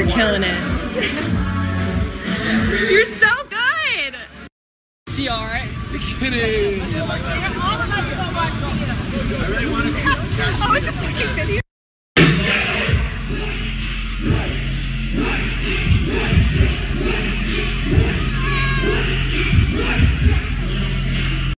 You're killing it. You're so good. See, all right. Kidding. i Oh, it's a fucking video.